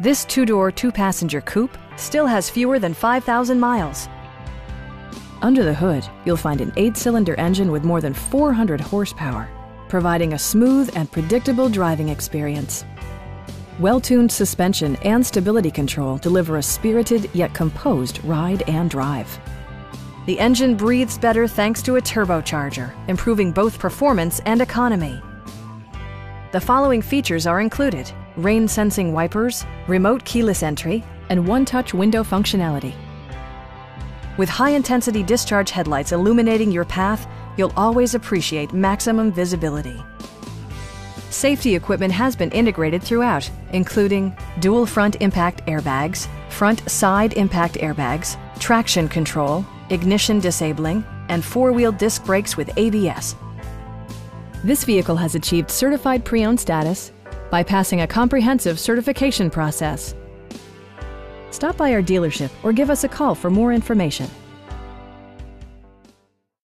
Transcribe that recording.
This two-door, two-passenger coupe still has fewer than 5,000 miles. Under the hood, you'll find an eight-cylinder engine with more than 400 horsepower, providing a smooth and predictable driving experience. Well-tuned suspension and stability control deliver a spirited yet composed ride and drive. The engine breathes better thanks to a turbocharger, improving both performance and economy. The following features are included rain sensing wipers, remote keyless entry, and one touch window functionality. With high intensity discharge headlights illuminating your path, you'll always appreciate maximum visibility. Safety equipment has been integrated throughout, including dual front impact airbags, front side impact airbags, traction control, ignition disabling, and four-wheel disc brakes with ABS. This vehicle has achieved certified pre-owned status by passing a comprehensive certification process. Stop by our dealership or give us a call for more information.